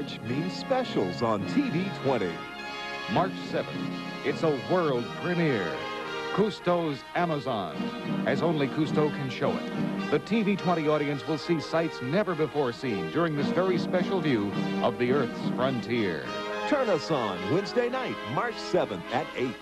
March means specials on TV 20. March 7th, it's a world premiere. Cousteau's Amazon, as only Cousteau can show it. The TV 20 audience will see sights never before seen during this very special view of the Earth's frontier. Turn us on Wednesday night, March 7th at 8.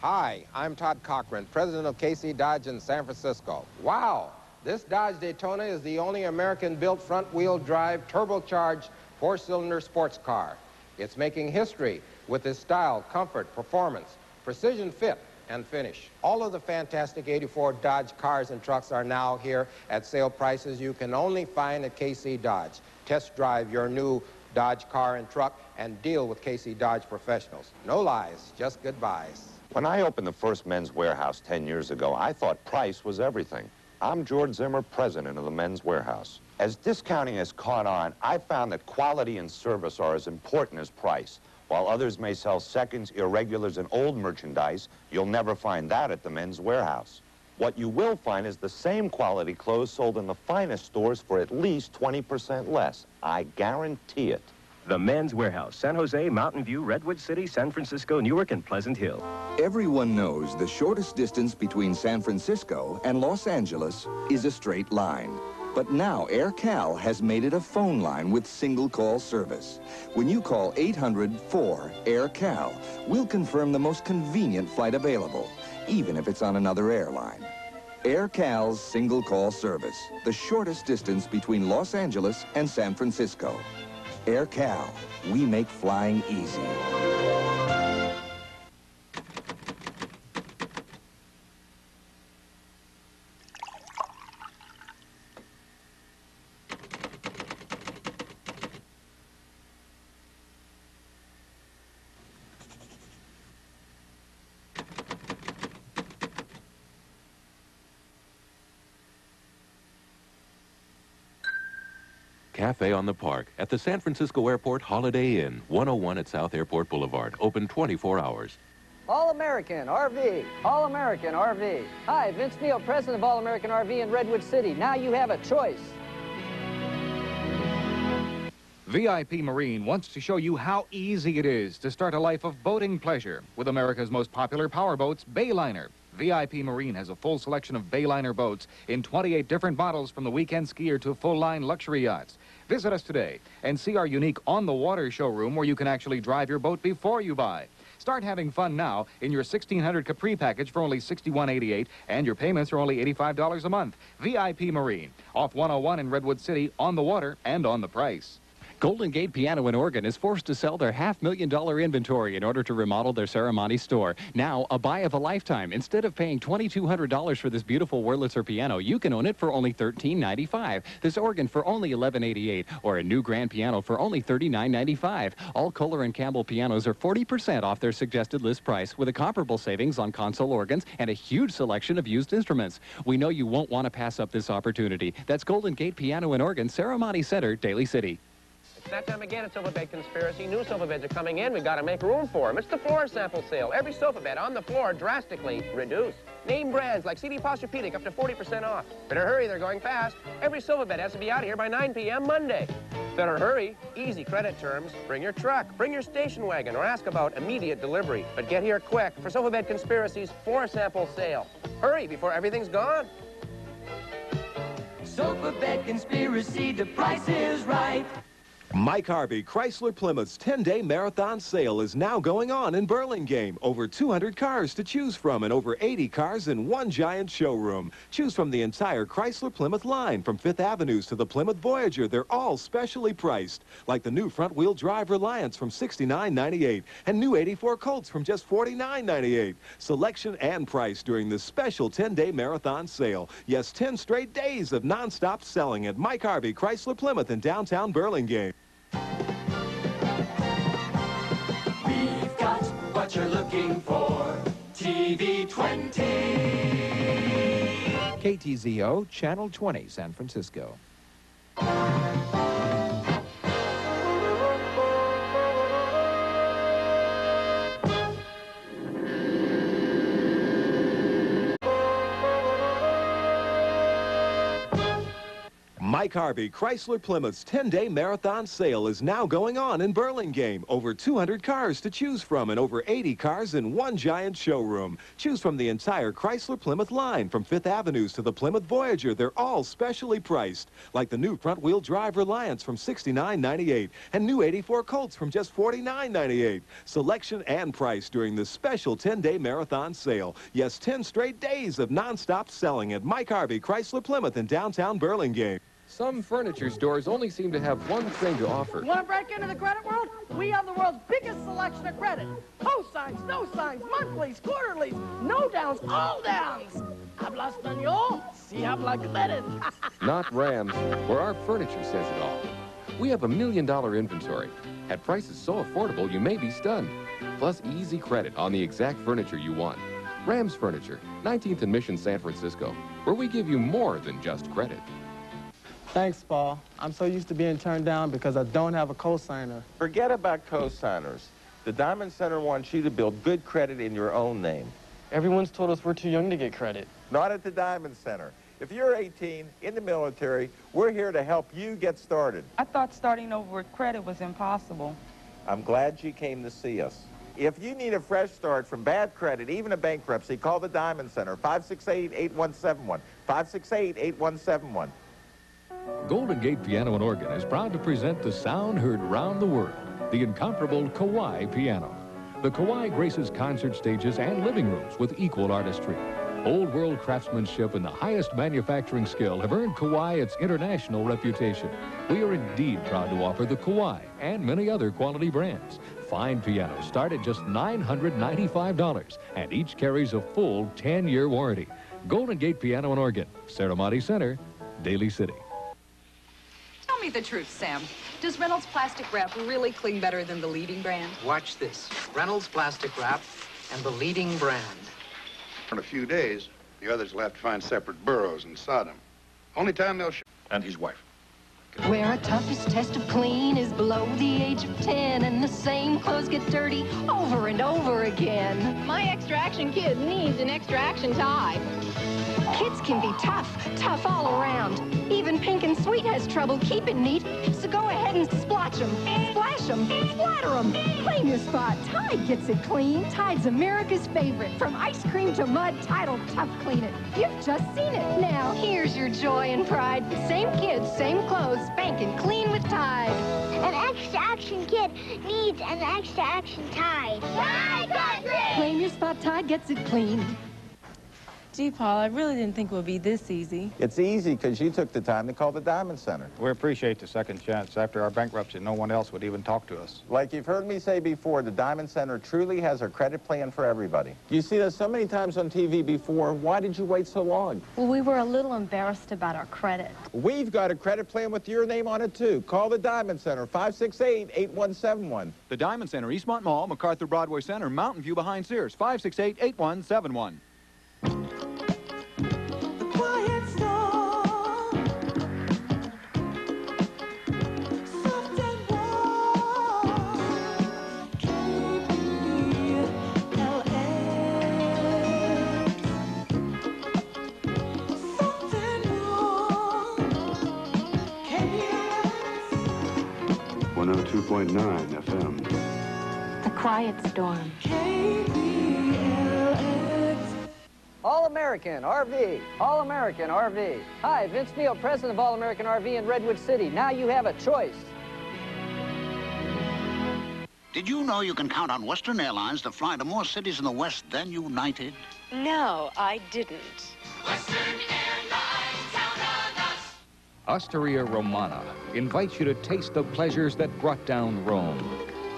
Hi, I'm Todd Cochran, president of KC Dodge in San Francisco. Wow, this Dodge Daytona is the only American-built front-wheel drive turbocharged four-cylinder sports car. It's making history with its style, comfort, performance, precision fit, and finish. All of the fantastic 84 Dodge cars and trucks are now here at sale prices you can only find at KC Dodge. Test drive your new Dodge car and truck and deal with KC Dodge professionals. No lies, just goodbyes. When I opened the first men's Wearhouse 10 years ago, I thought price was everything. I'm George Zimmer, president of the men's Wearhouse. As discounting has caught on, I found that quality and service are as important as price. While others may sell seconds, irregulars, and old merchandise, you'll never find that at the men's Wearhouse. What you will find is the same quality clothes sold in the finest stores for at least 20% less. I guarantee it. The Men's Wearhouse, San Jose, Mountain View, Redwood City, San Francisco, Newark, and Pleasant Hill. Everyone knows the shortest distance between San Francisco and Los Angeles is a straight line. But now AirCal has made it a phone line with single call service. When you call 800-4-AirCal, we'll confirm the most convenient flight available, even if it's on another airline. AirCal's single call service, the shortest distance between Los Angeles and San Francisco. AirCal, we make flying easy. Cafe on the Park at the San Francisco Airport Holiday Inn, 101 at South Airport Boulevard, open 24 hours. All American RV. All American RV. Hi, Vince Neal, president of All American RV in Redwood City. Now you have a choice. VIP Marine wants to show you how easy it is to start a life of boating pleasure with America's most popular powerboats, Bayliner. VIP Marine has a full selection of Bayliner boats in 28 different models from the weekend skier to full-line luxury yachts. Visit us today and see our unique on-the-water showroom where you can actually drive your boat before you buy. Start having fun now in your 1600 Capri package for only $61.88 and your payments are only $85 a month. VIP Marine, off 101 in Redwood City, on the water and on the price. Golden Gate Piano and Organ is forced to sell their half million dollar inventory in order to remodel their Serramonte store. Now, a buy of a lifetime. Instead of paying $2,200 for this beautiful Wurlitzer piano, you can own it for only $13.95. This organ for only $11.88, or a new grand piano for only $39.95. All Kohler and Campbell pianos are 40% off their suggested list price, with a comparable savings on console organs and a huge selection of used instruments. We know you won't want to pass up this opportunity. That's Golden Gate Piano and Organ, Serramonte Center, Daly City. It's that time again at Sofa Bed Conspiracy. New sofa beds are coming in. We've got to make room for them. It's the floor sample sale. Every sofa bed on the floor drastically reduced. Name brands like Sealy Posturepedic up to 40% off. Better hurry, they're going fast. Every sofa bed has to be out of here by 9 p.m. Monday. Better hurry. Easy credit terms. Bring your truck, bring your station wagon, or ask about immediate delivery. But get here quick for Sofa Bed Conspiracy's floor sample sale. Hurry before everything's gone. Sofa Bed Conspiracy, the price is right. Mike Harvey Chrysler Plymouth's 10-day marathon sale is now going on in Burlingame. Over 200 cars to choose from and over 80 cars in one giant showroom. Choose from the entire Chrysler Plymouth line from Fifth Avenues to the Plymouth Voyager. They're all specially priced, like the new front-wheel drive Reliant from $69.98 and new 84 Colts from just $49.98. Selection and price during this special 10-day marathon sale. Yes, 10 straight days of non-stop selling at Mike Harvey Chrysler Plymouth in downtown Burlingame. For. TV 20. KTZO, Channel 20, San Francisco. Mike Harvey, Chrysler Plymouth's 10-day marathon sale is now going on in Burlingame. Over 200 cars to choose from and over 80 cars in one giant showroom. Choose from the entire Chrysler Plymouth line, from Fifth Avenues to the Plymouth Voyager. They're all specially priced, like the new front-wheel drive Reliant from $69.98 and new 84 Colts from just $49.98. Selection and price during this special 10-day marathon sale. Yes, 10 straight days of non-stop selling at Mike Harvey, Chrysler Plymouth in downtown Burlingame. Some furniture stores only seem to have one thing to offer. Want to break into the credit world? We have the world's biggest selection of credit. Co-signs, no signs, monthlies, quarterlies, no downs, all downs. Habla español? Si habla credit. Not Ramm's, where our furniture says it all. We have a million dollar inventory at prices so affordable you may be stunned. Plus easy credit on the exact furniture you want. Ramm's Furniture, 19th and Mission, San Francisco, where we give you more than just credit. Thanks, Paul. I'm so used to being turned down because I don't have a cosigner. Forget about cosigners. The Diamond Center wants you to build good credit in your own name. Everyone's told us we're too young to get credit. Not at the Diamond Center. If you're 18, in the military, we're here to help you get started. I thought starting over with credit was impossible. I'm glad you came to see us. If you need a fresh start from bad credit, even a bankruptcy, call the Diamond Center, 568-8171, 568-8171. Golden Gate Piano and Organ is proud to present the sound heard round the world, the incomparable Kawai piano. The Kawai graces concert stages and living rooms with equal artistry. Old world craftsmanship and the highest manufacturing skill have earned Kawai its international reputation. We are indeed proud to offer the Kawai and many other quality brands. Fine pianos start at just $995 and each carries a full 10-year warranty. Golden Gate Piano and Organ, Serramonte Center, Daly City. Tell me the truth, Sam. Does Reynolds plastic wrap really clean better than the leading brand? Watch this. Reynolds plastic wrap and the leading brand. In a few days, the others will have to find separate burrows and sod them. Only time they'll show. And his wife. Where a toughest test of clean is below the age of 10 and the same clothes get dirty over and over again. My extra action kid needs an extra action tie. Kids can be tough, tough all around. Even Pink and Sweet has trouble keeping neat, so go ahead and splotch them, splash them, splatter them. Claim your spot. Tide gets it clean. Tide's America's favorite. From ice cream to mud, Tide'll tough clean it. You've just seen it. Now, here's your joy and pride. Same kids, same clothes, spanking clean with Tide. An extra action kid needs an extra action tie. Tide Country! Claim your spot. Tide gets it clean. Gee, Paul, I really didn't think it would be this easy. It's easy because you took the time to call the Diamond Center. We appreciate the second chance. After our bankruptcy, no one else would even talk to us. Like you've heard me say before, the Diamond Center truly has a credit plan for everybody. You've seen us so many times on TV before. Why did you wait so long? Well, we were a little embarrassed about our credit. We've got a credit plan with your name on it, too. Call the Diamond Center, 568-8171. The Diamond Center, Eastmont Mall, MacArthur Broadway Center, Mountain View behind Sears, 568-8171. One oh hundred two point nine FM. The Quiet Storm. All American RV. All American RV. Hi, Vince Neal, president of All American RV in Redwood City. Now you have a choice. Did you know you can count on Western Airlines to fly to more cities in the West than United? No, I didn't. Osteria Romana invites you to taste the pleasures that brought down Rome.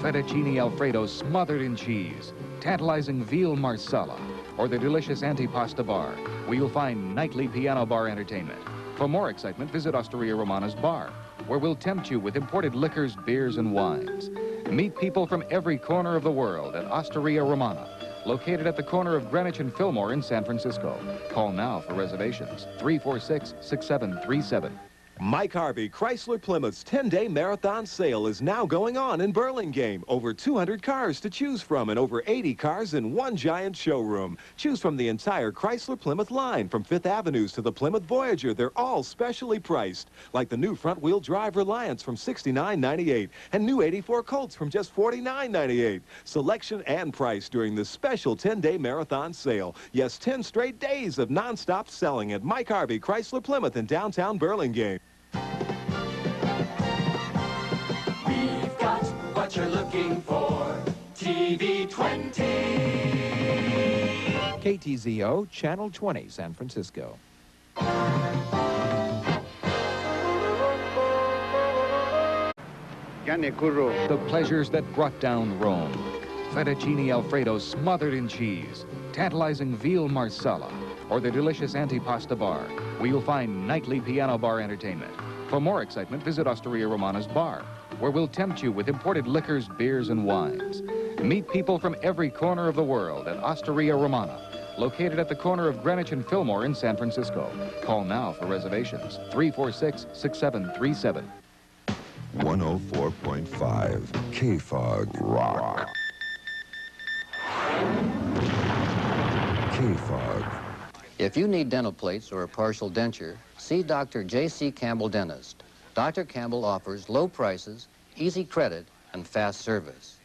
Fettuccine Alfredo smothered in cheese, tantalizing veal marsala, or the delicious antipasta bar, where you'll find nightly piano bar entertainment. For more excitement, visit Osteria Romana's bar, where we'll tempt you with imported liquors, beers, and wines. Meet people from every corner of the world at Osteria Romana, located at the corner of Greenwich and Fillmore in San Francisco. Call now for reservations, 346-6737. Mike Harvey Chrysler Plymouth's 10-day marathon sale is now going on in Burlingame. Over 200 cars to choose from and over 80 cars in one giant showroom. Choose from the entire Chrysler Plymouth line from Fifth Avenues to the Plymouth Voyager. They're all specially priced, like the new front-wheel drive Reliant from $69.98 and new 84 Colts from just $49.98. Selection and price during this special 10-day marathon sale. Yes, 10 straight days of non-stop selling at Mike Harvey Chrysler Plymouth in downtown Burlingame. We've got what you're looking for. TV 20. KTZO, Channel 20, San Francisco. The pleasures that brought down Rome. Fettuccine Alfredo smothered in cheese, tantalizing veal marsala, or the delicious antipasta bar, where you'll find nightly piano bar entertainment. For more excitement, visit Osteria Romana's bar, where we'll tempt you with imported liquors, beers, and wines. Meet people from every corner of the world at Osteria Romana, located at the corner of Greenwich and Fillmore in San Francisco. Call now for reservations, 346-6737. 104.5 KFOG Rock. KFOG. If you need dental plates or a partial denture, see Dr. J.C. Campbell Dentist. Dr. Campbell offers low prices, easy credit, and fast service.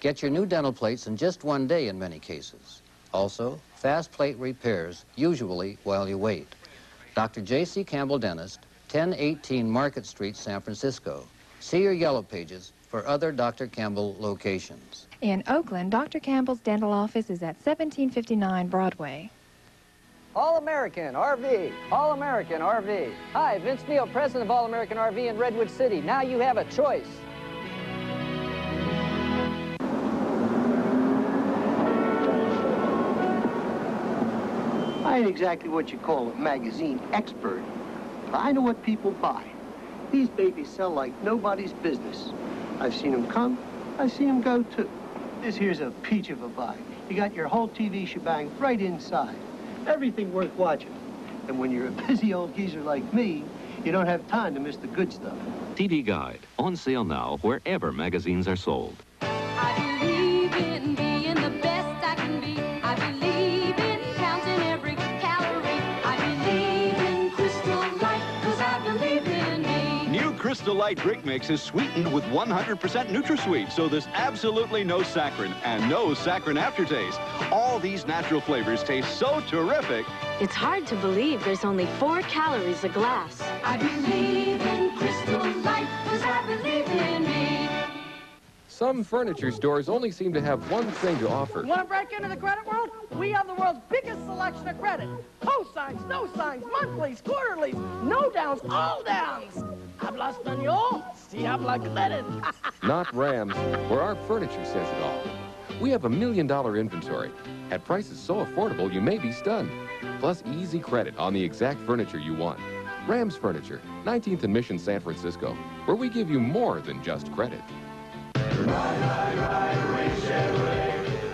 Get your new dental plates in just one day in many cases. Also, fast plate repairs, usually while you wait. Dr. J.C. Campbell Dentist, 1018 Market Street, San Francisco. See your yellow pages for other Dr. Campbell locations. In Oakland, Dr. Campbell's dental office is at 1759 Broadway. All American RV. All American RV. Hi, Vince Neal, president of All American RV in Redwood City. Now you have a choice. I ain't exactly what you call a magazine expert, but I know what people buy. These babies sell like nobody's business. I've seen them come, I've seen them go too. This here's a peach of a bike. You got your whole TV shebang right inside. Everything worth watching. And when you're a busy old geezer like me, you don't have time to miss the good stuff. TV Guide, on sale now wherever magazines are sold. New Crystal Light Brick Mix is sweetened with 100% NutraSweet, so there's absolutely no saccharin and no saccharin aftertaste. All these natural flavors taste so terrific. It's hard to believe there's only four calories a glass. I believe in Crystal Light, cause I believe in me. Some furniture stores only seem to have one thing to offer. Want to break into the credit world? We have the world's biggest selection of credit. Cosigns, no signs, monthlies, quarterlies, no downs, all downs. Habla español? Si habla credit. Not Ramm's, where our furniture says it all. We have a million dollar inventory at prices so affordable you may be stunned. Plus easy credit on the exact furniture you want. Ramm's Furniture, 19th and Mission, San Francisco, where we give you more than just credit.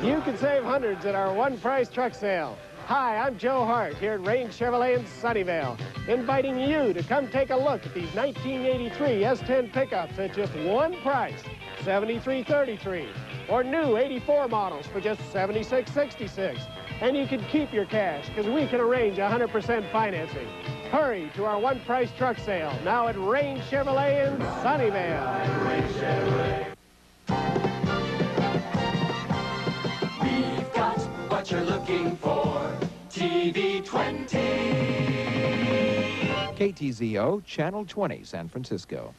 You can save hundreds at our one price truck sale. Hi, I'm Joe Hart here at Raines Chevrolet in Sunnyvale, inviting you to come take a look at these 1983 S10 pickups at just one price, 7333, or new 84 models for just 7666. And you can keep your cash because we can arrange 100% financing. Hurry to our one price truck sale now at Raines Chevrolet in Sunnyvale. What you're looking for. TV 20. KTZO, Channel 20, San Francisco.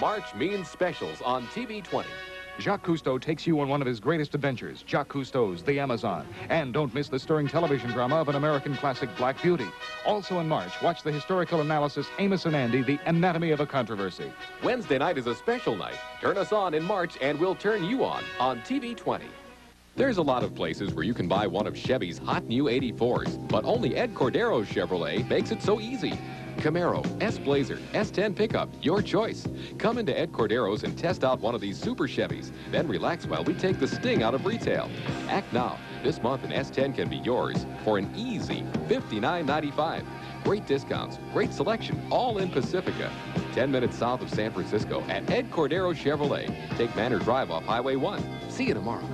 March means specials on TV 20. Jacques Cousteau takes you on one of his greatest adventures, Jacques Cousteau's The Amazon. And don't miss the stirring television drama of an American classic, Black Beauty. Also in March, watch the historical analysis Amos and Andy, The Anatomy of a Controversy. Wednesday night is a special night. Turn us on in March and we'll turn you on on TV 20. There's a lot of places where you can buy one of Chevy's hot new 84s, but only Ed Cordero's Chevrolet makes it so easy. Camaro, S-Blazer, S10 pickup, your choice. Come into Ed Cordero's and test out one of these super Chevys. Then relax while we take the sting out of retail. Act now. This month an S10 can be yours for an easy $59.95. Great discounts, great selection, all in Pacifica. 10 minutes south of San Francisco at Ed Cordero Chevrolet. Take Manor Drive off Highway 1. See you tomorrow.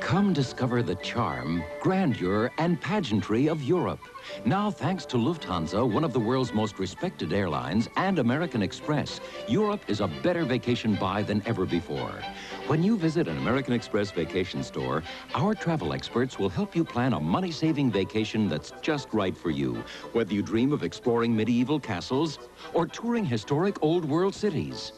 Come discover the charm, grandeur, and pageantry of Europe. Now, thanks to Lufthansa, one of the world's most respected airlines, and American Express, Europe is a better vacation buy than ever before. When you visit an American Express vacation store, our travel experts will help you plan a money-saving vacation that's just right for you, whether you dream of exploring medieval castles or touring historic old world cities.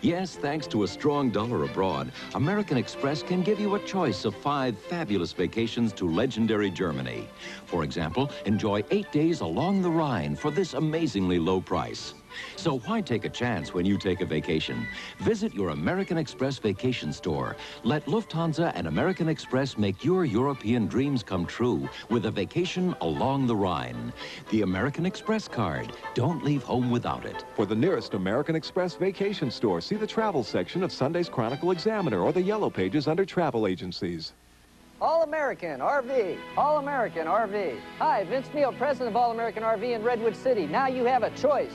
Yes, thanks to a strong dollar abroad, American Express can give you a choice of five fabulous vacations to legendary Germany. For example, enjoy eight days along the Rhine for this amazingly low price. So why take a chance when you take a vacation? Visit your American Express vacation store. Let Lufthansa and American Express make your European dreams come true with a vacation along the Rhine. The American Express card. Don't leave home without it. For the nearest American Express vacation store, see the travel section of Sunday's Chronicle Examiner or the yellow pages under travel agencies. All American RV. All American RV. Hi, Vince Neal, president of All American RV in Redwood City. Now you have a choice.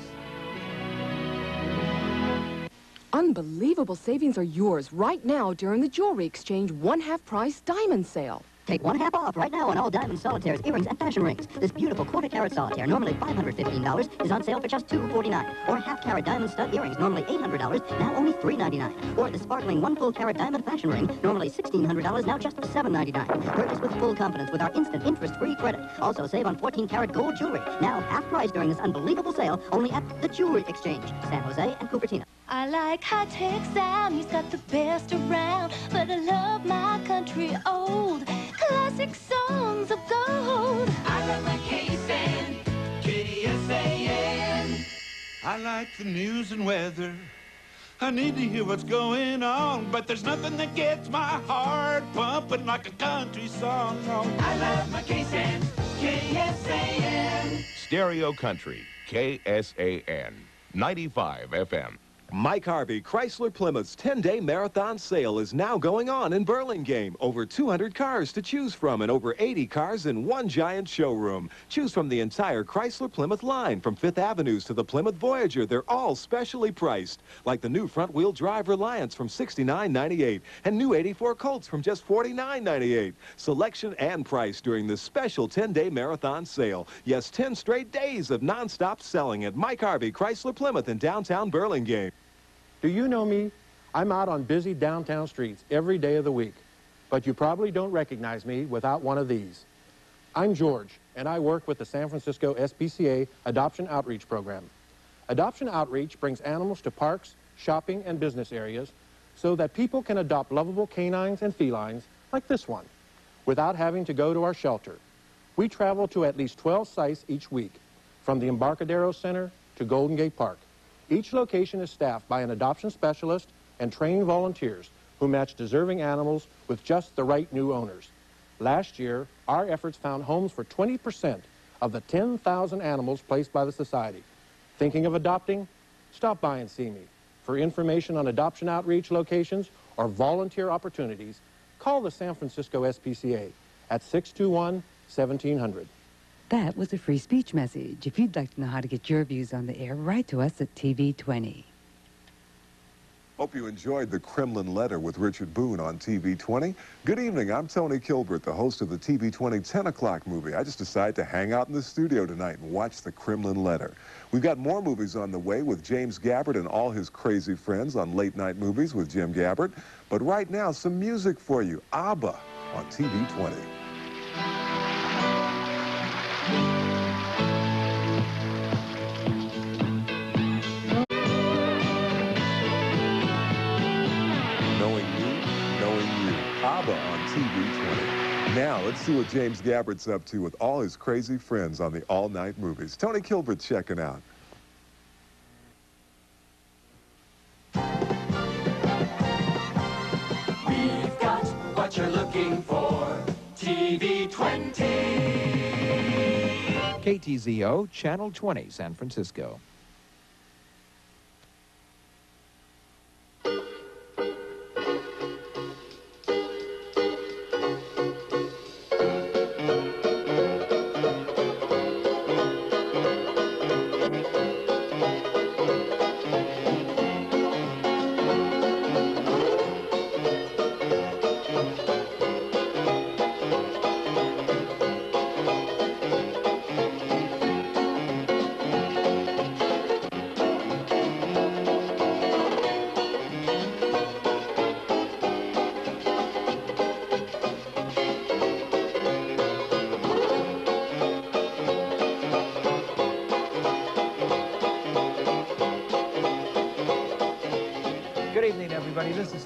Unbelievable savings are yours right now during the Jewelry Exchange one-half price diamond sale. Take one half off right now on all diamond solitaires, earrings, and fashion rings. This beautiful quarter carat solitaire, normally $515, is on sale for just 249. Or half carat diamond stud earrings, normally $800, now only 399. Or the sparkling one full carat diamond fashion ring, normally $1,600, now just 799. Purchase with full confidence with our instant interest-free credit. Also save on 14 carat gold jewelry, now half price during this unbelievable sale, only at the Jewelry Exchange, San Jose and Cupertino. I like high-tech sound, he's got the best around. But I love my country old, classic songs of gold. I love my KSAN, KSAN. I like the news and weather. I need to hear what's going on, but there's nothing that gets my heart pumping like a country song. No. I love my KSAN, KSAN. Stereo Country, KSAN, 95 FM. Mike Harvey, Chrysler Plymouth's 10-day marathon sale is now going on in Burlingame. Over 200 cars to choose from and over 80 cars in one giant showroom. Choose from the entire Chrysler Plymouth line, from Fifth Avenues to the Plymouth Voyager. They're all specially priced, like the new front-wheel drive Reliant from $69.98 and new 84 Colts from just $49.98. Selection and price during this special 10-day marathon sale. Yes, 10 straight days of non-stop selling at Mike Harvey, Chrysler Plymouth in downtown Burlingame. Do you know me? I'm out on busy downtown streets every day of the week. But you probably don't recognize me without one of these. I'm George, and I work with the San Francisco SPCA Adoption Outreach Program. Adoption Outreach brings animals to parks, shopping, and business areas so that people can adopt lovable canines and felines like this one without having to go to our shelter. We travel to at least 12 sites each week, from the Embarcadero Center to Golden Gate Park. Each location is staffed by an adoption specialist and trained volunteers who match deserving animals with just the right new owners. Last year, our efforts found homes for 20% of the 10,000 animals placed by the Society. Thinking of adopting? Stop by and see me. For information on adoption outreach locations or volunteer opportunities, call the San Francisco SPCA at 621-1700. That was a free speech message. If you'd like to know how to get your views on the air, write to us at TV20. Hope you enjoyed the Kremlin Letter with Richard Boone on TV20. Good evening. I'm Tony Kilbert, the host of the TV20 10 o'clock movie. I just decided to hang out in the studio tonight and watch the Kremlin Letter. We've got more movies on the way with James Gabbert and all his crazy friends on Late Night Movies with Jim Gabbert. But right now, some music for you. ABBA on TV20. ABBA on TV20. Now, let's see what James Gabbert's up to with all his crazy friends on the all-night movies. Tony Kilbert checking out. We've got what you're looking for. TV 20. KTZO, Channel 20, San Francisco.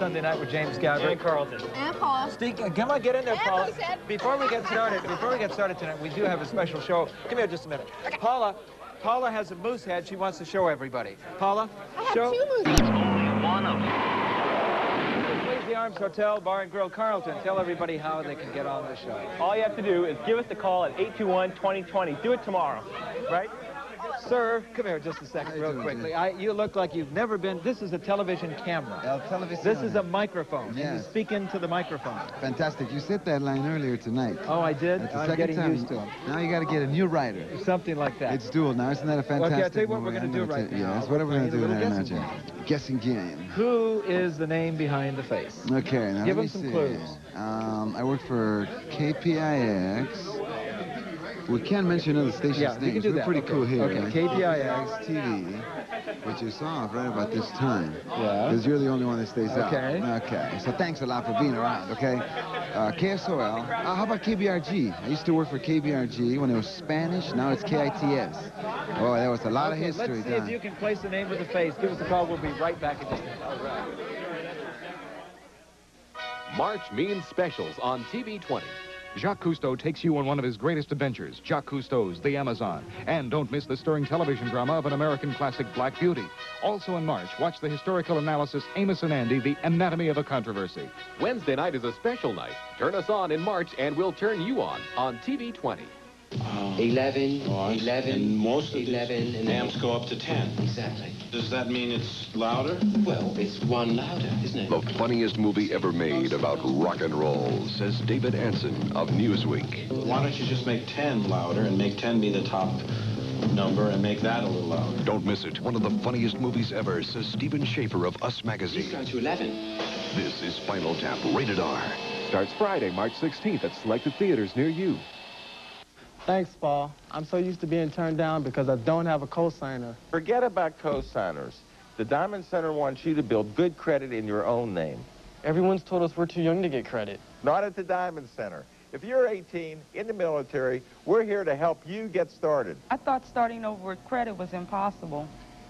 Sunday Night with James Gabbert. And Carlton. And Paul. Steve, uh, come on, get in there, And Paula. Lucette. Before we get started, before we get started tonight, we do have a special show. Come here just a minute. Paula, Paula has a moose head she wants to show everybody. Paula, I have show. two moose one of Please, the Arms Hotel Bar and Grill Carlton. Tell everybody how they can get on the show. All you have to do is give us a call at 821-2020. Do it tomorrow, right? Sir, come here just a second, real quickly. I, you look like you've never been. This is a television camera. television. This is a microphone. and You Yes. speak into the microphone. Fantastic. You said that line earlier tonight. Oh, I did? That's the I'm second time. used to 'em. Now you got to get a new writer. Something like that. It's dual now. Isn't that a fantastic Okay, I'll tell you what movie? we're gonna do right now. Yes, what are we We're going to do now, little imagine? Guessing game. Who is the name behind the face? Okay, now Give let them me some see. clues. Um, I work for KPIX. We can't mention other stations' Yeah, We can do We're that. pretty Okay. cool here. Okay, right? KPIX. TV, which is off right about this time. Yeah. Because you're the only one that stays Okay. out. Okay. So thanks a lot for being around, okay? Uh, KSOL. Uh, how about KBRG? I used to work for KBRG when it was Spanish. Now it's KITS. Oh, there was a lot Okay, of history Let's see done. if you can place the name with the face. Give us a call. We'll be right back again. All right. March means specials on TV 20. Jacques Cousteau takes you on one of his greatest adventures, Jacques Cousteau's The Amazon. And don't miss the stirring television drama of an American classic, Black Beauty. Also in March, watch the historical analysis Amos and Andy, The Anatomy of a Controversy. Wednesday night is a special night. Turn us on in March and we'll turn you on on TV 20. 11, 11, and most of 11, and amps go up to 10. Exactly. Does that mean it's louder? Well, it's one louder, isn't it? The funniest movie ever made about rock and roll, says David Ansen of Newsweek. Why don't you just make 10 louder and make 10 be the top number and make that a little louder? Don't miss it. One of the funniest movies ever, says Stephen Schaefer of Us Magazine. Going to 11. This is Spinal Tap, rated R. Starts Friday, March 16th at selected theaters near you. Thanks, Paul. I'm so used to being turned down because I don't have a cosigner. Forget about cosigners. The Diamond Center wants you to build good credit in your own name. Everyone's told us we're too young to get credit. Not at the Diamond Center. If you're 18, in the military, we're here to help you get started. I thought starting over with credit was impossible.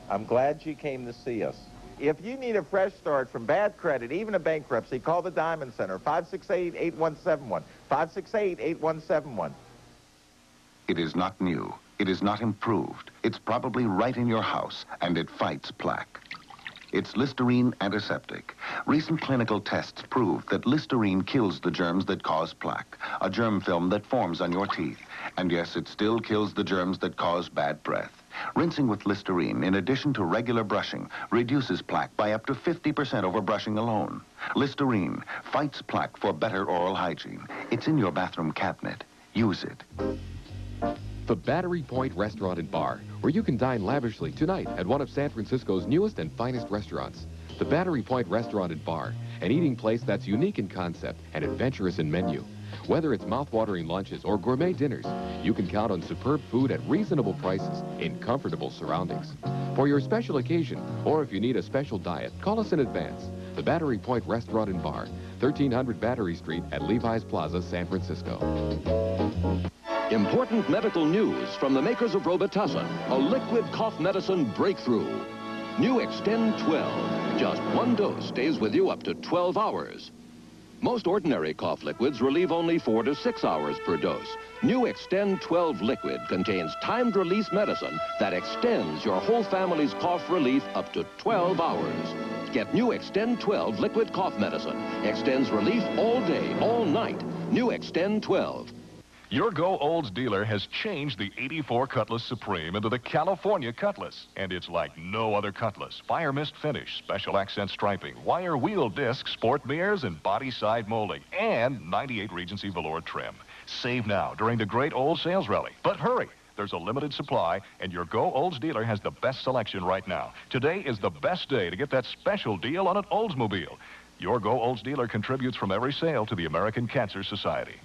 I'm glad you came to see us. If you need a fresh start from bad credit, even a bankruptcy, call the Diamond Center, 568-8171, 568-8171. It is not new. It is not improved. It's probably right in your house, and it fights plaque. It's Listerine Antiseptic. Recent clinical tests prove that Listerine kills the germs that cause plaque, a germ film that forms on your teeth. And yes, it still kills the germs that cause bad breath. Rinsing with Listerine, in addition to regular brushing, reduces plaque by up to 50% over brushing alone. Listerine fights plaque for better oral hygiene. It's in your bathroom cabinet. Use it. The Battery Point Restaurant and Bar, where you can dine lavishly tonight at one of San Francisco's newest and finest restaurants. The Battery Point Restaurant and Bar, an eating place that's unique in concept and adventurous in menu. Whether it's mouth-watering lunches or gourmet dinners, you can count on superb food at reasonable prices in comfortable surroundings. For your special occasion, or if you need a special diet, call us in advance. The Battery Point Restaurant and Bar, 1300 Battery Street at Levi's Plaza, San Francisco. Important medical news from the makers of Robitussin, a liquid cough medicine breakthrough. New Extend 12. Just one dose stays with you up to 12 hours. Most ordinary cough liquids relieve only 4 to 6 hours per dose. New Extend 12 liquid contains timed release medicine that extends your whole family's cough relief up to 12 hours. Get New Extend 12 liquid cough medicine. Extends relief all day, all night. New Extend 12. Your Go Olds dealer has changed the 84 Cutlass Supreme into the California Cutlass, and it's like no other Cutlass. Fire mist finish, special accent striping, wire wheel disc, sport mirrors, and body side molding, and 98 Regency velour trim. Save now during the great old sales rally. But hurry! There's a limited supply, and your Go Olds dealer has the best selection right now. Today is the best day to get that special deal on an Oldsmobile. Your Go Olds dealer contributes from every sale to the American Cancer Society.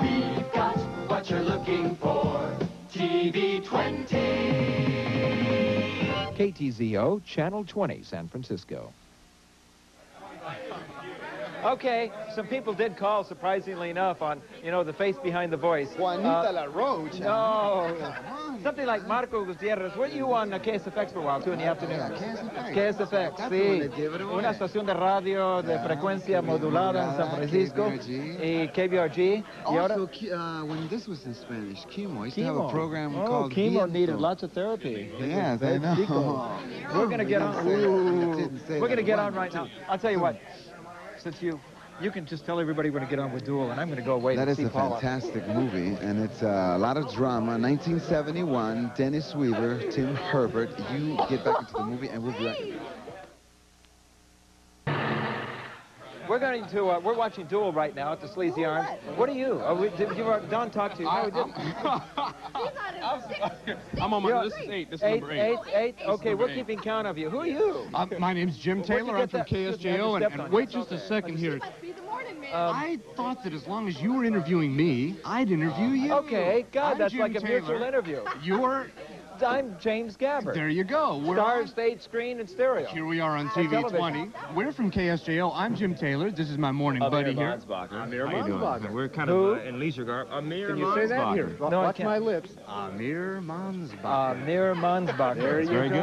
We've got what you're looking for. TV 20. KTZO, Channel 20, San Francisco. Okay, some people did call, surprisingly enough, on, you know, the face behind the voice. Juanita Uh, La Roche. No. Something like Marco Gutierrez. Were you on uh, KSFX for a while, too, in the afternoon? KSFX. KSFX, one sí. that gave it away. Una estación de radio de frecuencia modulada en San Francisco. KBRG. Y KBRG. Y ahora... Also, uh, when this was in Spanish, Chemo. I used to have a program oh, called chemo Viento. needed lots of therapy. Yes, I know. We're gonna get on. Didn't say that. Ooh. We're gonna get on right now. I'll tell you what. Since you, you can just tell everybody we're gonna get on with Duel, and I'm gonna go away That to is see a Paula. fantastic movie, and it's uh, a lot of drama. 1971, Dennis Weaver, Tim Herbert. You get back into the movie, and we'll be right We're going to. Uh, we're watching Duel right now at the Sleazy Arms. What are you? Oh, we, did you? uh, Don talk to you. No, we didn't. I'm on my, You're- this is eight, this is eight, number eight. eight, eight. Okay, we're eight. keeping count of you. Who are you? Uh, my name's Jim Taylor. get I'm from that? Excuse KSJO. And, and wait just a second here. Um, I thought that as long as you were interviewing me, I'd interview you. Okay, God, I'm that's Jim like a Taylor. mutual interview. You're. I'm James Gabbert. There you go. We're Star, on- stage, screen, and stereo. Here we are on TV 20. We're from KSJO. I'm Jim Taylor. This is my morning Amir buddy here. Mansbacher. Amir How you doing? Mansbacher. We're kind Who? of uh, in leisure garb. Amir Can you say that? Mansbacher. Here, No, I watch can't. my lips. Amir Mansbacher. Amir Mansbacher. There you Very go.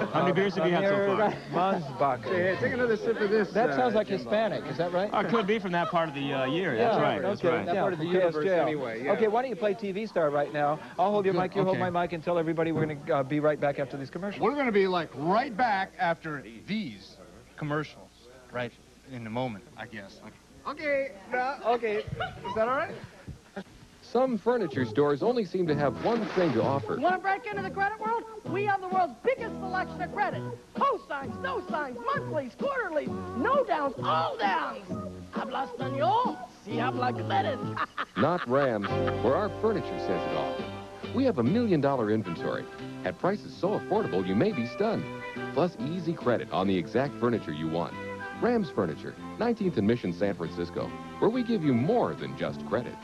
good. How many beers have you had so far? Mansbacher. Hey, take another sip of this. That uh, sounds like Jimbo. Hispanic. Is that right? I could be from that part of the uh, year. Yeah, That's right. That's okay, right. yeah, part of the from universe anyway. Okay, why don't you play TV star right now? I'll hold your mic, you hold my mic, and tell everybody we're going to uh, be right back after these commercials. We're going to be like right back after these commercials, right in a moment, I guess. Okay, no, okay. Is that all right? Some furniture stores only seem to have one thing to offer. Want to break into the credit world? We have the world's biggest selection of credit. Cosigns, no signs, monthlies, quarterlies, no downs, all downs. Habla español? Si habla credit. Not Ramm's, where our furniture says it all. We have a million dollar inventory at prices so affordable you may be stunned. Plus easy credit on the exact furniture you want. Ramm's Furniture, 19th and Mission, San Francisco, where we give you more than just credit.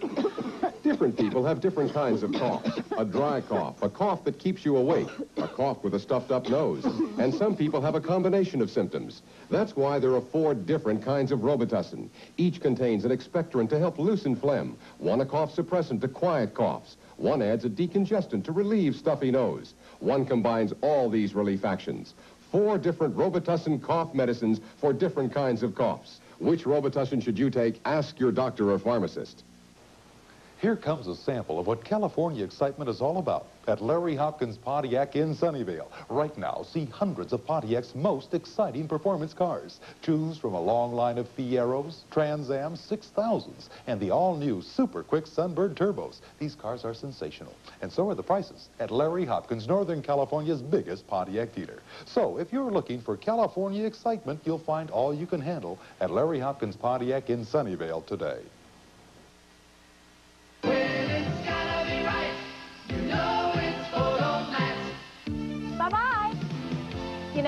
Different people have different kinds of coughs. A dry cough, a cough that keeps you awake, a cough with a stuffed up nose. And some people have a combination of symptoms. That's why there are four different kinds of Robitussin. Each contains an expectorant to help loosen phlegm, one a cough suppressant to quiet coughs, one adds a decongestant to relieve stuffy nose. One combines all these relief actions. Four different Robitussin cough medicines for different kinds of coughs. Which Robitussin should you take? Ask your doctor or pharmacist. Here comes a sample of what California excitement is all about at Larry Hopkins Pontiac in Sunnyvale. Right now, see hundreds of Pontiac's most exciting performance cars. Choose from a long line of Fieros, Trans Am 6000s, and the all-new super quick Sunbird Turbos. These cars are sensational, and so are the prices at Larry Hopkins, Northern California's biggest Pontiac dealer. So if you're looking for California excitement, you'll find all you can handle at Larry Hopkins Pontiac in Sunnyvale today.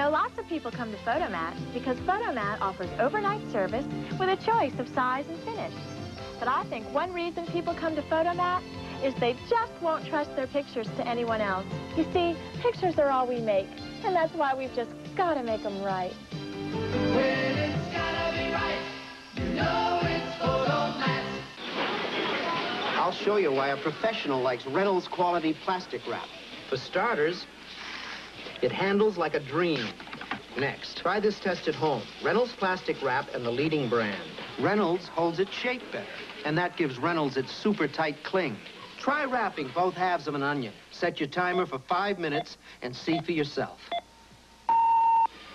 Know, lots of people come to Fotomat because Fotomat offers overnight service with a choice of size and finish. But I think one reason people come to Fotomat is they just won't trust their pictures to anyone else. You see, pictures are all we make, and that's why we've just got to make them right. I'll show you why a professional likes Reynolds quality plastic wrap. For starters, it handles like a dream. Next, try this test at home. Reynolds plastic wrap and the leading brand. Reynolds holds its shape better, and that gives Reynolds its super tight cling. Try wrapping both halves of an onion. Set your timer for five minutes and see for yourself.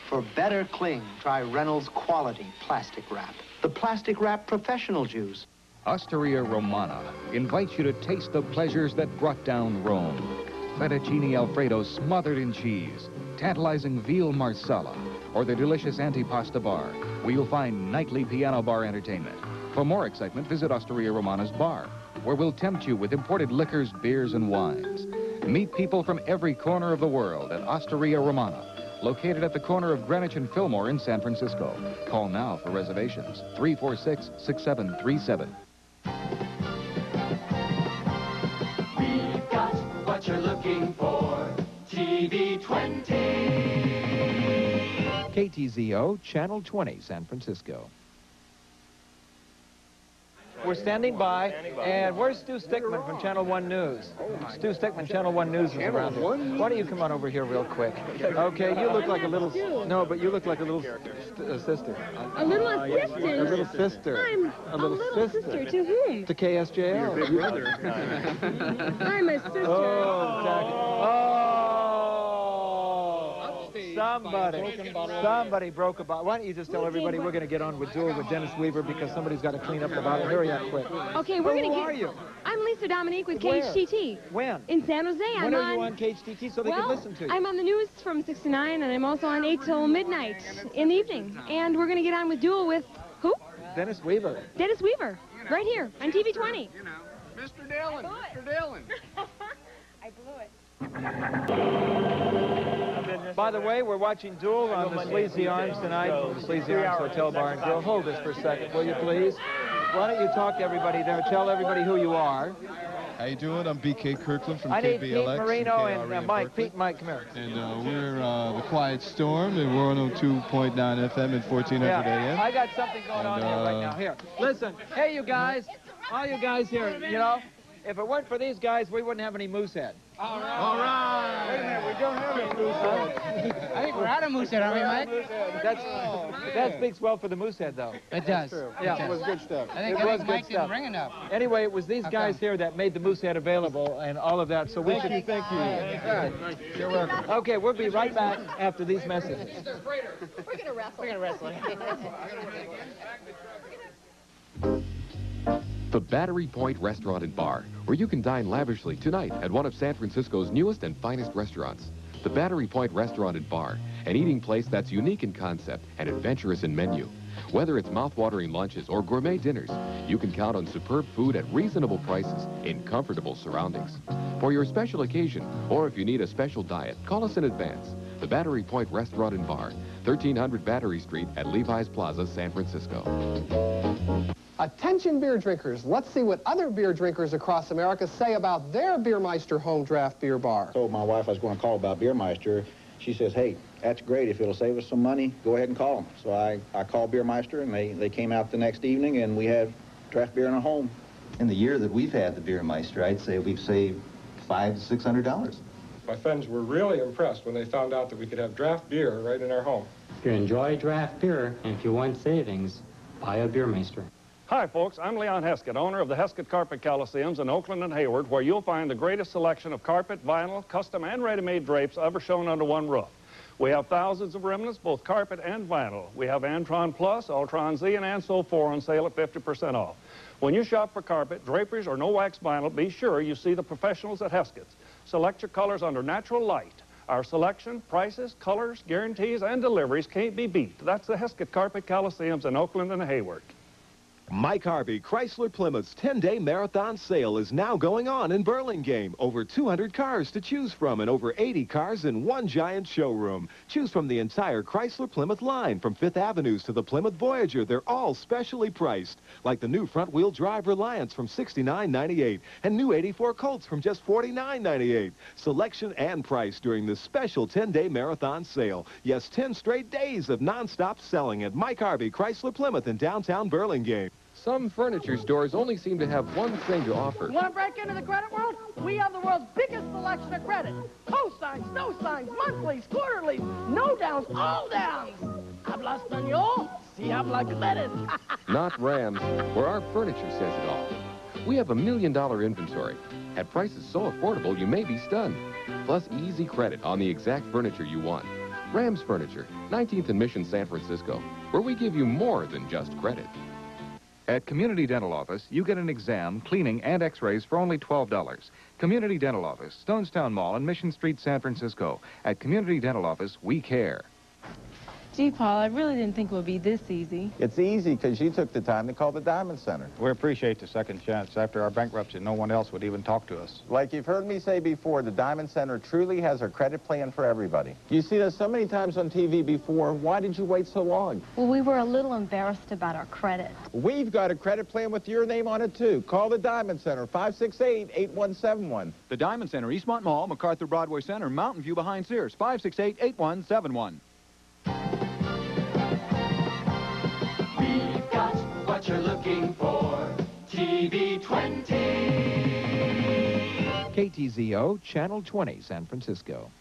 For better cling, try Reynolds quality plastic wrap. the plastic wrap professional juice. Osteria Romana invites you to taste the pleasures that brought down Rome. Fettuccine Alfredo smothered in cheese, tantalizing veal marsala, or the delicious antipasta bar, where you'll find nightly piano bar entertainment. For more excitement, visit Osteria Romana's bar, where we'll tempt you with imported liquors, beers, and wines. Meet people from every corner of the world at Osteria Romana, located at the corner of Greenwich and Fillmore in San Francisco. Call now for reservations, 346-6737. KTZO, Channel 20, San Francisco. We're standing by, and where's Stu Stickman from Channel 1 News? Stu Stickman, Channel 1 News is around here. Why don't you come on over here real quick? Okay, you look like a little... No, but you look like a little uh, sister. A little assistant. A little sister. I'm a little, sister. To whom? To KSJL. Your big brother. I'm a sister. Oh, Jack. Oh! Somebody, somebody broke a bottle. Why don't you just tell everybody we're going to get on with Duel with Dennis Weaver because somebody's got to clean up the bottle. Hurry up quick. Okay, we're gonna get. are you? I'm Lisa Dominique with Where? KHTT. When? In San Jose. I'm When are you on. on KHTT so they well, can listen to you? I'm on the news from 6 to 9, and I'm also on 8 till midnight in the evening. And we're gonna get on with Duel with who? Dennis Weaver. Dennis Weaver, right here on TV 20. You know, Mr. Dillon, Mr. Dillon. I blew it. By the way, we're watching Duel on the Sleazy Arms tonight, the Sleazy Arms Hotel Bar and Grill. Hold this for a second, will you please? Why don't you talk to everybody there? Tell everybody who you are. How you doing? I'm BK Kirkland from I need KBLX. Pete Marino and and uh, Mike. Berkeley. Pete, Mike, come here. And uh, we're uh, the Quiet Storm, and we're on 2.9 FM at 1400 Yeah, AM. I got something going on And, here right uh, now. Here, listen. Hey, you guys. All you guys here, you know, if it weren't for these guys, we wouldn't have any Moosehead. All right. All right. Wait a minute, we don't have any Moosehead. I think we're out of Moosehead, aren't we, Mike? That's, that speaks well for the Moosehead, though. It That's does. true. It Yeah, does. It was good stuff. I think- it I was think good didn't stuff. bring enough. Anyway, it was these How guys come? here that made the Moosehead available and all of that. So we Thank should you, thank you. You're welcome. Okay, we'll be right back after these messages. We're gonna wrestle. We're gonna wrestle. The Battery Point Restaurant and Bar, where you can dine lavishly tonight at one of San Francisco's newest and finest restaurants. The Battery Point Restaurant and Bar, an eating place that's unique in concept and adventurous in menu. Whether it's mouth-watering lunches or gourmet dinners, you can count on superb food at reasonable prices in comfortable surroundings. For your special occasion, or if you need a special diet, call us in advance. The Battery Point Restaurant and Bar, 1300 Battery Street at Levi's Plaza, San Francisco. Attention beer drinkers, let's see what other beer drinkers across America say about their Beermeister home draft beer bar. told my wife I was going to call about Beermeister. She says, hey, that's great. If it'll save us some money, go ahead and call them. So I, I called Beermeister, and they, they came out the next evening, and we had draft beer in our home. In the year that we've had the Beermeister, I'd say we've saved five to six hundred dollars. My friends were really impressed when they found out that we could have draft beer right in our home. If you enjoy draft beer and if you want savings, buy a Beermeister. Hi, folks. I'm Leon Heskett, owner of the Heskett Carpet Coliseums in Oakland and Hayward, where you'll find the greatest selection of carpet, vinyl, custom, and ready-made drapes ever shown under one roof. We have thousands of remnants, both carpet and vinyl. We have Antron Plus, Ultron Z, and Anso 4 on sale at 50% off. When you shop for carpet, draperies, or no-wax vinyl, be sure you see the professionals at Heskett's. Select your colors under natural light. Our selection, prices, colors, guarantees, and deliveries can't be beat. That's the Heskett Carpet Coliseums in Oakland and Hayward. Mike Harvey, Chrysler Plymouth's 10-day marathon sale is now going on in Burlingame. Over 200 cars to choose from and over 80 cars in one giant showroom. Choose from the entire Chrysler Plymouth line, from Fifth Avenues to the Plymouth Voyager. They're all specially priced, like the new front-wheel drive Reliants from $69.98 and new 84 Colts from just $49.98. Selection and price during this special 10-day marathon sale. Yes, 10 straight days of nonstop selling at Mike Harvey, Chrysler Plymouth in downtown Burlingame. Some furniture stores only seem to have one thing to offer. Want to break into the credit world? We have the world's biggest selection of credit. Co-signs, no signs, monthlies, quarterlies, no downs, all downs. Habla español? Si habla credit. Not Ramm's, where our furniture says it all. We have a million dollar inventory at prices so affordable you may be stunned. Plus easy credit on the exact furniture you want. Ramm's Furniture, 19th and Mission, San Francisco, where we give you more than just credit. At Community Dental Office, you get an exam, cleaning, and x-rays for only $12. Community Dental Office, Stonestown Mall and Mission Street, San Francisco. At Community Dental Office, we care. Gee, Paul, I really didn't think it would be this easy. It's easy because you took the time to call the Diamond Center. We appreciate the second chance. After our bankruptcy, no one else would even talk to us. Like you've heard me say before, the Diamond Center truly has a credit plan for everybody. You've seen us so many times on TV before. Why did you wait so long? Well, we were a little embarrassed about our credit. We've got a credit plan with your name on it, too. Call the Diamond Center, 568-8171. The Diamond Center, Eastmont Mall, MacArthur Broadway Center, Mountain View behind Sears, 568-8171. We've got what you're looking for. TV 20. KTZO, Channel 20, San Francisco.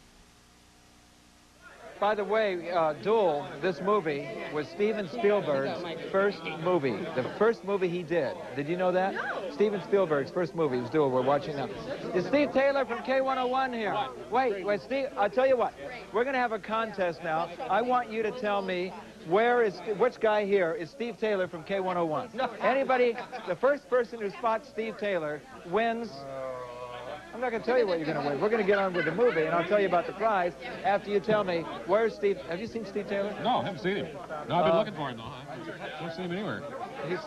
By the way, uh, Duel, this movie, was Steven Spielberg's first movie. The first movie he did. Did you know that? No. Steven Spielberg's first movie was Duel. We're watching now. Is Steve Taylor from K101 here? Wait, wait, Steve, I'll tell you what. We're going to have a contest now. I want you to tell me where is, which guy here is Steve Taylor from K101? Anybody, the first person who spots Steve Taylor wins I'm not going to tell you what you're going to win. We're going to get on with the movie, and I'll tell you about the prize after you tell me where's Steve. Have you seen Steve Taylor? No, I haven't seen him. No, I've been Uh, looking for him, though. I haven't seen him anywhere. He's,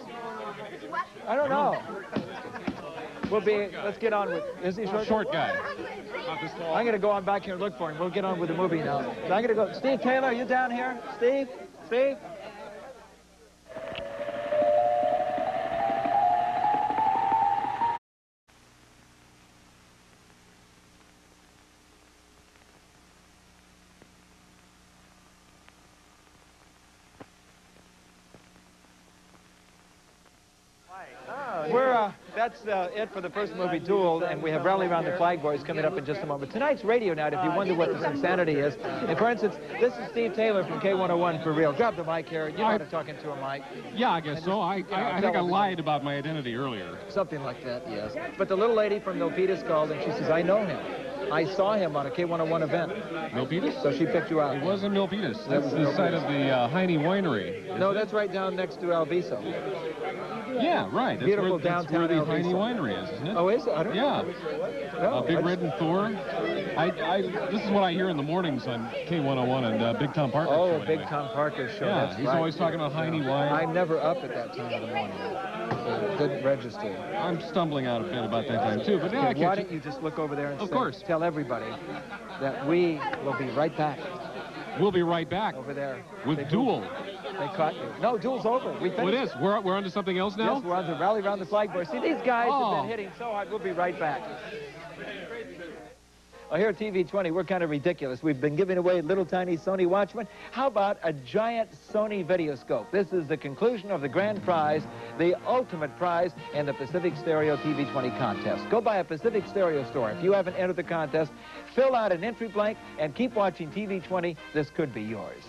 I don't know. We'll be. Let's get on with. Is he short? Short guy. I'm going to go on back here and look for him. We'll get on with the movie now. So I'm going to go. Steve Taylor, are you down here? Steve? Steve? Uh, it for the first movie, Duel, and we have Rally Around the Flag Boys coming up in just a moment. Tonight's radio night, if you wonder what this insanity is, and for instance, this is Steve Taylor from K101 for real. Grab the mic here. You know how to talk into a mic. Yeah, I guess so. I, I, I think I lied about my identity earlier. Something like that, yes. But the little lady from Milpitas called, and she says, I know him. I saw him on a K101 event. Milpitas? So she picked you out. It was in Milpitas. That That's was the site of the uh, Heine Winery. No, that's right down next to Alviso. Yeah, right. That's Beautiful where, that's where the Heine Winery is, isn't it? Oh, is it? I don't Yeah. No, uh, Big Red and Thor. I, I, this is what I hear in the mornings on K101 and uh, Big Tom Parker. Oh, show, Big. Tom Parker show. Yeah, that's he's right. always talking about Heine wine. I'm never up at that time of the morning. So didn't register. I'm stumbling out a bit about that time too, but I Okay, why don't you just look over there and Of say- course. tell everybody that we will be right back We'll be right back over there. with Duel. They caught you. No, duel's over. We oh, What finished is? We're, we're on to something else now? Yes, we're on to rally around the flag boys. See, these guys Oh. have been oh. hitting so hard. We'll be right back. Well, here at TV20, we're kind of ridiculous. We've been giving away little tiny Sony Watchmen. How about a giant Sony Videoscope? This is the conclusion of the grand prize, the ultimate prize in the Pacific Stereo TV20 contest. Go by a Pacific Stereo store. If you haven't entered the contest, fill out an entry blank and keep watching TV20. This could be yours.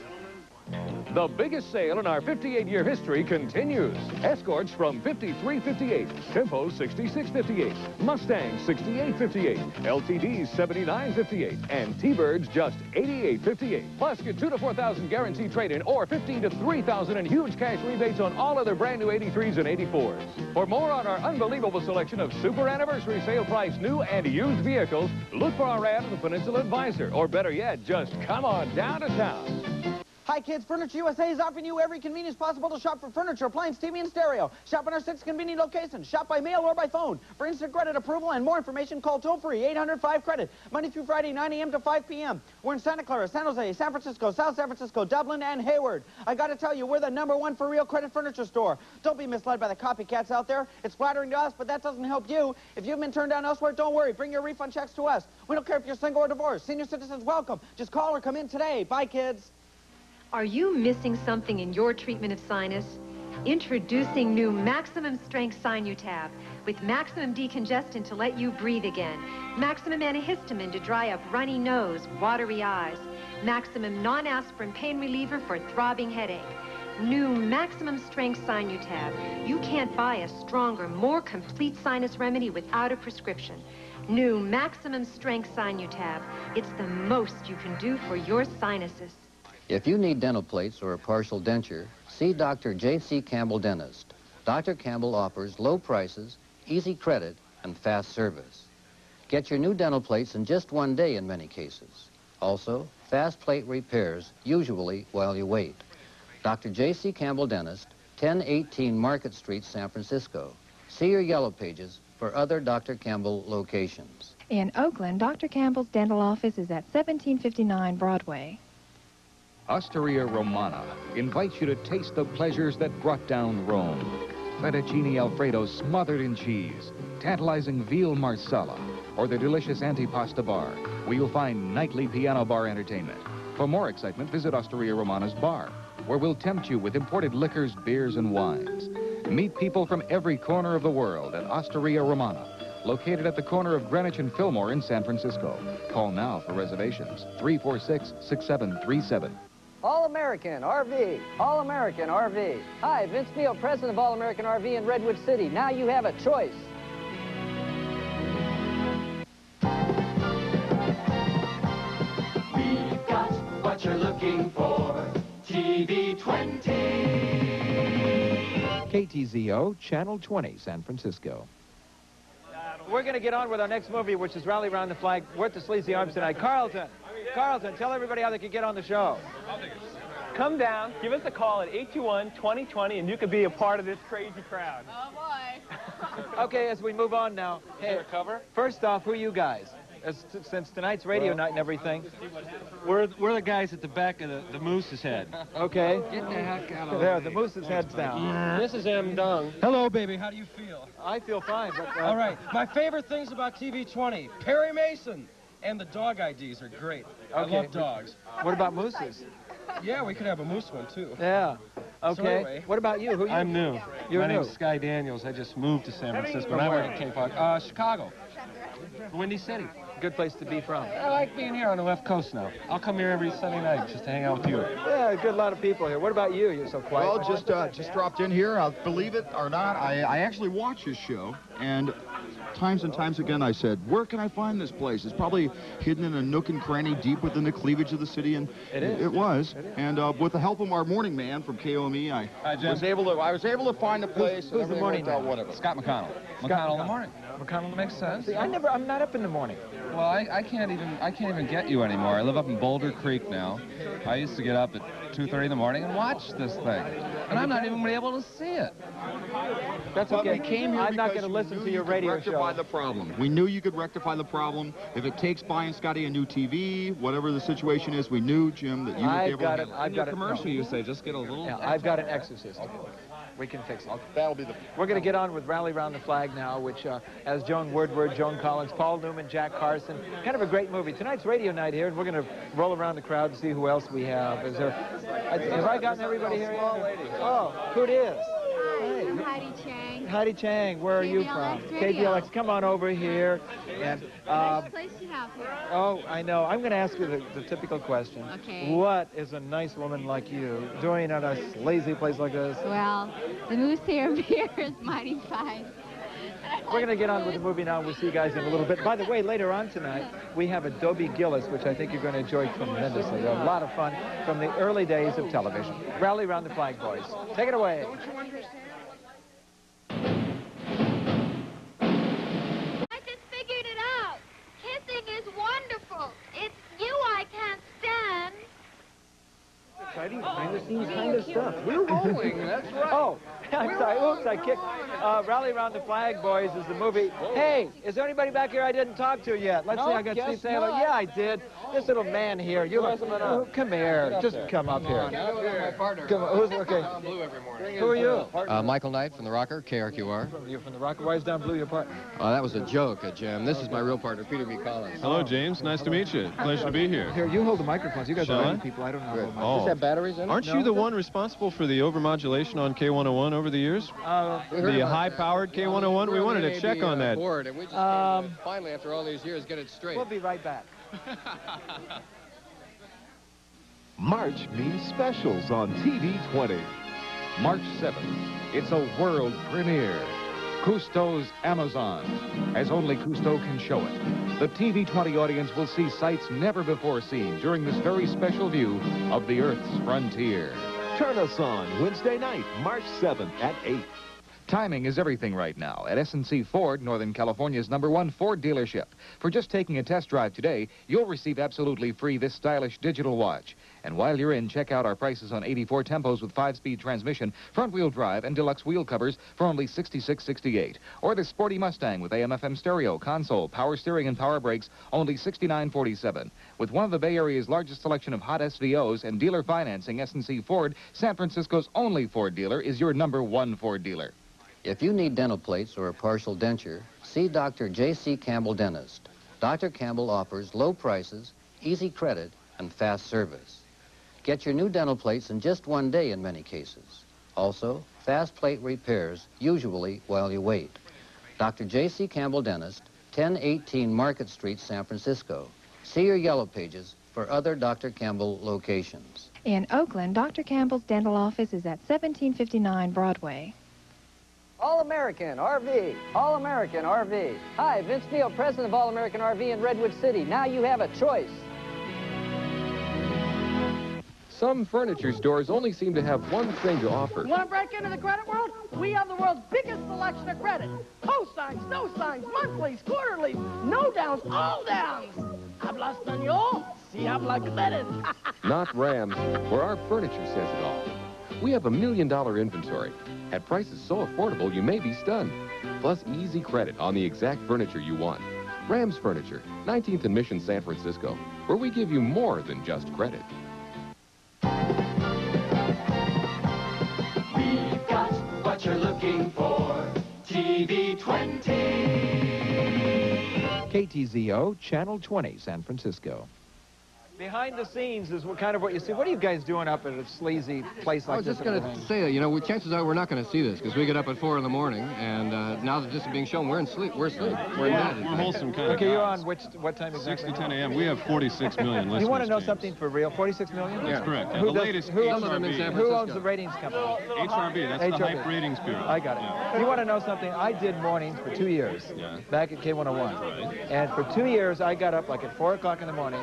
The biggest sale in our 58-year history continues. Escorts from 53.58, Tempo 66.58, Mustang 68.58, LTDs 79.58, and T-Birds just 88.58. Plus, get two to 4,000 guaranteed trade-in or 15 to 3,000 in huge cash rebates on all other brand new 83s and 84s. For more on our unbelievable selection of super anniversary sale price new and used vehicles, look for our ad in the Peninsula Advisor, or better yet, just come on down to town. Hi kids, Furniture USA is offering you every convenience possible to shop for furniture, appliance, TV, and stereo. Shop in our six convenient locations. Shop by mail or by phone. For instant credit approval and more information, call toll-free 800-5-CREDIT. Monday through Friday, 9 a.m. to 5 p.m. We're in Santa Clara, San Jose, San Francisco, South San Francisco, Dublin, and Hayward. I gotta tell you, we're the number one for real credit furniture store. Don't be misled by the copycats out there. It's flattering to us, but that doesn't help you. If you've been turned down elsewhere, don't worry. Bring your refund checks to us. We don't care if you're single or divorced. Senior citizens welcome. Just call or come in today. Bye, kids. Are you missing something in your treatment of sinus? Introducing new Maximum Strength Sinutab with maximum decongestant to let you breathe again, maximum antihistamine to dry up runny nose, watery eyes, maximum non-aspirin pain reliever for throbbing headache. New Maximum Strength Sinutab. You can't buy a stronger, more complete sinus remedy without a prescription. New Maximum Strength Sinutab. It's the most you can do for your sinuses. If you need dental plates or a partial denture, see Dr. J.C. Campbell Dentist. Dr. Campbell offers low prices, easy credit, and fast service. Get your new dental plates in just one day in many cases. Also, fast plate repairs, usually while you wait. Dr. J.C. Campbell Dentist, 1018 Market Street, San Francisco. See your yellow pages for other Dr. Campbell locations. In Oakland, Dr. Campbell's dental office is at 1759 Broadway. Osteria Romana invites you to taste the pleasures that brought down Rome. Fettuccine Alfredo smothered in cheese, tantalizing veal marsala, or the delicious antipasta bar, where you'll find nightly piano bar entertainment. For more excitement, visit Osteria Romana's bar, where we'll tempt you with imported liquors, beers, and wines. Meet people from every corner of the world at Osteria Romana, located at the corner of Greenwich and Fillmore in San Francisco. Call now for reservations, 346-6737. All-American RV. All-American RV. Hi, Vince Neal, president of All-American RV in Redwood City. Now you have a choice. We've got what you're looking for. TV 20. KTZO, Channel 20, San Francisco. We're going to get on with our next movie, which is Rally Round the Flag, worth the sleazy arms tonight. Carlton, Carlton, tell everybody how they can get on the show. Come down, give us a call at 821-2020, and you could be a part of this crazy crowd. Oh, boy. Okay, as we move on now. Hey, cover? First off, who are you guys? As since tonight's radio Well- night and everything. We're, we're the guys at the back of the, the moose's head. Okay. Get the heck out of There, here. the moose's head's down. This is M. Dung. Hello, baby. How do you feel? I feel fine, but... uh, All right. My favorite things about TV20, Perry Mason. And the dog IDs are great. I love dogs. What about mooses? Yeah, we could have a moose one, too. Yeah. So Okay. anyway- What about you? Who you? I'm new. You're My new. name's Sky Daniels. I just moved to San Francisco, and I work where? at K-Pop. Uh, Chicago. Windy City. Good place to be from. I like being here on the left coast now. I'll come here every Sunday night just to hang out with you. Yeah, a good lot of people here. What about you? You're so quiet. Well, just uh, just dropped in here. Uh, believe it or not, I, I actually watch his show, and times and times again I said, where can I find this place? It's probably hidden in a nook and cranny deep within the cleavage of the city, and It is. It was. And uh, with the help of our morning man from KOME, I was able to I was able to find a place. and who's the morning man? whatever. Scott McConnell. McConnell in the morning. McConnell makes sense. See, I never. I'm not up in the morning. Well, I, I can't even I can't even get you anymore. I live up in Boulder Creek now. I used to get up at 2:30 in the morning and watch this thing, and I'm not even able to see it. That's But okay. we came here I'm not going to you listen knew to you your could radio rectify show. the problem. We knew you could rectify the problem. If it takes buying Scotty a new TV, whatever the situation is, we knew, Jim, that you would be I've able got to it. I've got it. commercial no. you say just get a little. Yeah, I've got an exorcist. We can fix it. That'll be the. We're going to get on with Rally Round the Flag now, which uh, has Joanne Woodward, Joan Collins, Paul Newman, Jack Carson. Kind of a great movie. Tonight's radio night here, and we're going to roll around the crowd to see who else we have. Is there? Have I gotten everybody here? yet? Oh, who it is? Hey. I'm Heidi Chang. Heidi Chang, where are you from? KBLX Radio. KBLX, come on over here. And uh, nice place you have here. oh, I know. I'm going to ask you the, the typical question. Okay. What is a nice woman like you doing at a lazy place like this? Well, the moose here beer is mighty fine. We're going to get on with the movie now. We'll see you guys in a little bit. By the way, later on tonight, we have a Dobie Gillis, which I think you're going to enjoy tremendously. A lot of fun from the early days of television. Rally around the flag, boys. Take it away. I just figured it out. Kissing is wonderful. It's you I can't stand. Exciting behind the scenes kind of stuff. We're rolling. That's right. Oh, I'm sorry. Oops, I kicked. Uh, Rally Around the Flag, boys, is the movie. Hey, is there anybody back here I didn't talk to yet? Let's No, see. I got Steve Taylor. not. Yeah, I did. This little man here. You look. Oh, come here. Just come up here. Come on. Who's okay? Who are you? Uh, Michael Knight from the Rocker, KRQR. You're from the Rocker. Why is down blue your partner? Uh, that was a joke, uh, Jim. This is my real partner, Peter B. Collins. Hello, James. Nice to meet you. Pleasure to be here. Here, you hold the microphones. You guys Shall are I? people. I don't know. Oh. batteries in it? Aren't you the one responsible for the overmodulation on K101 over the years? Uh, The high-powered K101? We wanted to check on that. Board, and we just Um, came to finally, after all these years, get it straight. We'll be right back. March means specials on TV 20. March 7th, it's a world premiere. Cousteau's Amazon, as only Cousteau can show it. The TV20 audience will see sights never before seen during this very special view of the Earth's frontier. Turn us on Wednesday night, March 7th at 8. Timing is everything right now at S&C Ford, Northern California's number one Ford dealership. For just taking a test drive today, you'll receive absolutely free this stylish digital watch. And while you're in, check out our prices on 84 Tempos with 5-speed transmission, front-wheel drive, and deluxe wheel covers for only $66.68. Or the sporty Mustang with AM/FM stereo, console, power steering, and power brakes, only $69.47. With one of the Bay Area's largest selection of hot SVOs and dealer financing, S&C Ford, San Francisco's only Ford dealer, is your number one Ford dealer. If you need dental plates or a partial denture, see Dr. J.C. Campbell Dentist. Dr. Campbell offers low prices, easy credit, and fast service. Get your new dental plates in just one day in many cases. Also, fast plate repairs, usually while you wait. Dr. J.C. Campbell Dentist, 1018 Market Street, San Francisco. See your yellow pages for other Dr. Campbell locations. In Oakland, Dr. Campbell's dental office is at 1759 Broadway. All American RV. All American RV. Hi, Vince Neal, president of All American RV in Redwood City. Now you have a choice. Some furniture stores only seem to have one thing to offer. You Want to break into the credit world? We have the world's biggest selection of credit. Cosigns, no signs, monthlies, quarterlies, no downs, all downs. Habla español? Si habla credit. Not Ramm's, where our furniture says it all. We have a million dollar inventory at prices so affordable you may be stunned. Plus easy credit on the exact furniture you want. Ramm's Furniture, 19th and Mission, San Francisco, where we give you more than just credit. We've got what you're looking for. TV 20. KTZO, Channel 20, San Francisco. Behind the scenes is what kind of what you see. What are you guys doing up at a sleazy place like this? I was just going to say that, you know, we, chances are we're not going to see this because we get up at 4 in the morning, and uh, now that this is being shown, we're in sleep. We're asleep. We're in Yeah. bed. We're wholesome kind of Okay, you're on which what time is exactly? 6 to 10 a.m. We have 46 million listeners. You want to know James. something for real? 46 million? That's correct. Yeah, Who the does- latest who owns, HRB. who owns the ratings company? HRB, that's the HRB. Hype Ratings Bureau. I got it. Yeah. You want to know something? I did mornings for two years Yeah. back at K101. And for two years, I got up like at 4 o'clock in the morning,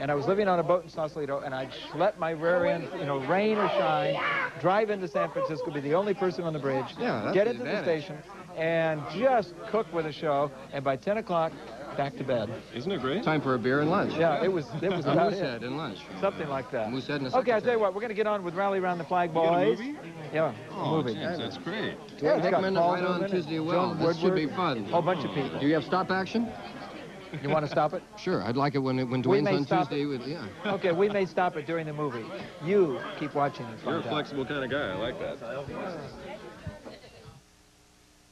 and I was living on a boat in Sausalito, and I'd let my rear end, you know, rain or shine, drive into San Francisco, be the only person on the bridge, Yeah, get into the advantage. station, and just cook with a show, and by 10 o'clock, back to bed. Isn't it great? Time for a beer and lunch. Yeah, it was it was A about Moosehead and lunch. Something like that. Moosehead and a Okay, I'll tell you what, we're going to get on with Rally Around the Flag You got a Boys. movie? Yeah, Oh, movie. James, that's great. Yeah, it's Take got them in Paul right on Newman, Tuesday. Joan Well, this should be fun. A whole bunch of people. Do you have stop action? You want to stop it? Sure. I'd like it when it, when Dwayne's on stop Tuesday. With, yeah. Okay, we may stop it during the movie. You keep watching You're a find out. flexible kind of guy. I like that.